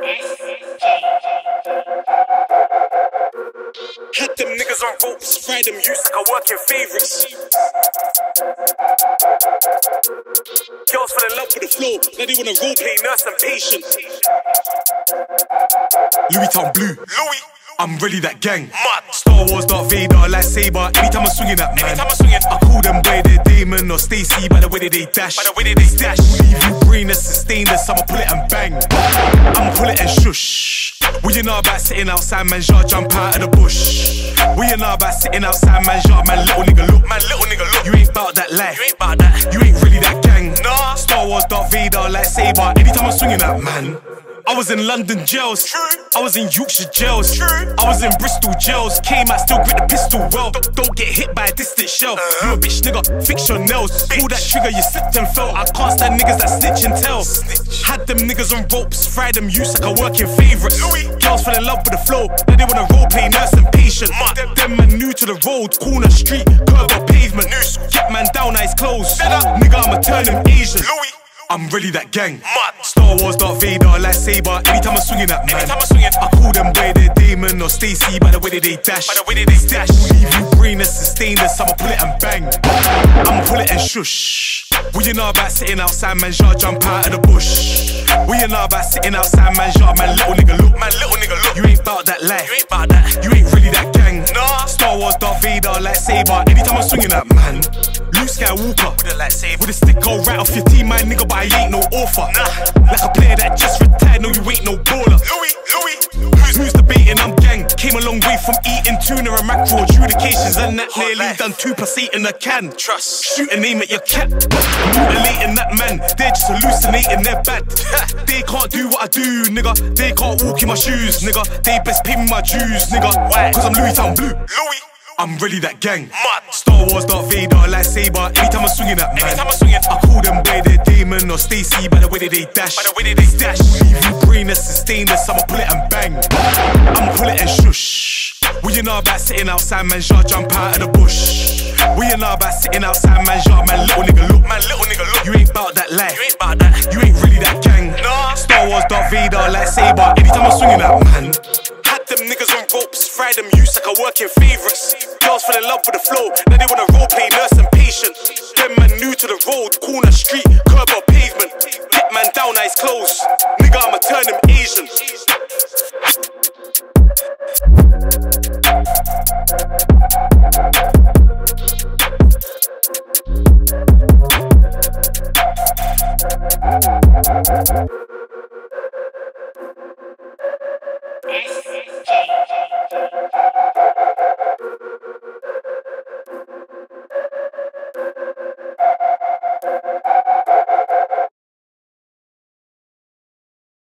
Had them niggas on ropes, ride them used like I work in favorites. Girls fell in love with the flow, now they wanna roleplay nurse and patient. Lewitown Blue. Louis. I'm really that gang. Mad. Star Wars, Darth Vader, lightsaber. Anytime I'm swinging that man. Anytime I'm swinging. I call them by they Damon or Stacy by the way that they dash. By the way that they dash. Leave you brainless and stainless. I'ma pull it and bang. I'ma pull it and shush. What you know about sitting outside, man? Jar jump out of the bush. What you know about sitting outside, man? Jar man, little nigga look. Man, little nigga, look. You ain't bout that life. You ain't about that. You ain't really that gang. Nah. Star Wars, Darth Vader, lightsaber. Anytime I'm swinging that man. I was in London jails. True. I was in Yorkshire jails. True. I was in Bristol jails. Came out, still grip the pistol well. Don't, get hit by a distant shell. Uh-huh. You a bitch nigga, fix your nails. Pull that trigger, you slipped and fell. I can't stand niggas that snitch and tell. Snitch. Had them niggas on ropes, fry them use like a working favourite. Girls fell in love with the flow. Now they wanna role play nurse and patient. Them, them man new to the road, corner street, curb or pavement. Get man down, eyes closed. Nigga, I'ma turn him Asian. Louis. I'm really that gang. Mad. Star Wars, Darth Vader, lightsaber. Anytime I'm swinging that man. Anytime I'm swinging. I call them boy they Damon or Stacy by the way that they dash. By the way that they dash. Leave you brainless and stainless. I'ma pull it and bang. I'ma pull it and shush. What you know about sitting outside, man? Jar jump out of the bush. What you know about sitting outside, man? Jar man, little nigga look. Man, little nigga, look. You ain't bout that life. You ain't about that. You ain't really that gang. Nah. Star Wars, Darth Vader, lightsaber. Anytime I'm swinging that man. Skywalker. With a lightsaber. With a stick, go right off your team, my nigga, but I ain't no author. Nah. Like a player that just retired, no, you ain't no baller. Louis. Louis. Who's, who's debating? I'm gang. Came a long way from eating tuna and mackerel, adjudications, and that Hot nearly life. done two per seat in a can. Trust. Shoot a name at your cat. Mutilating that man, they're just hallucinating, they're bad. they can't do what I do, nigga. They can't walk in my shoes, nigga. They best pay me my dues, nigga. Why? Cause I'm Lewitown Blue. Louis. I'm really that gang. Mad. Star Wars, Darth Vader, lightsaber. Anytime I'm swinging that man. Anytime I'm swinging. I call them by they demon or Stacy by the way that they dash. By the way that they dash. Leave you brainless and stainless. I'ma pull it and bang. I'ma pull it and shush. We you know about sitting outside, man? Jar jump out of the bush. We you know about sitting outside, man? Jar man, little nigga look. Man, little nigga, look. You ain't bout that life. You ain't about that. You ain't really that gang. Nah. Star Wars, Darth Vader, lightsaber. Anytime I'm swinging that man. Had them niggas on fried them used like a working favourites. Girls fell in love with the flow, now they wanna role play nurse and patient. Them man new to the road, corner street, curb or pavement. Hit man down, eyes closed. Nigga, I'ma turn him Asian. Thank